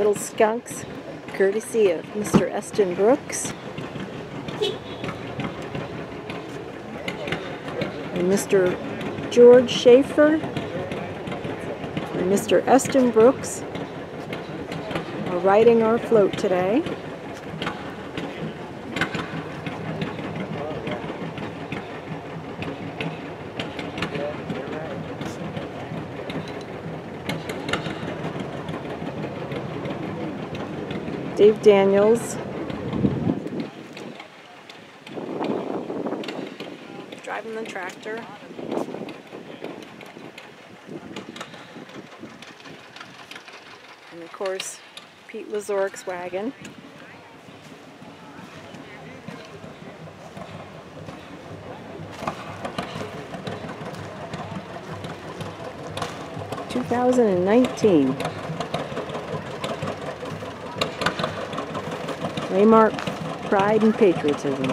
Little Skunks, courtesy of Mr. Eston Brooks. And Mr. George Schaefer and Mr. Eston Brooks are riding our float today. Dave Daniels. Driving the tractor. And of course, Pete Lazork's wagon. Two thousand and nineteen. They mark pride and patriotism.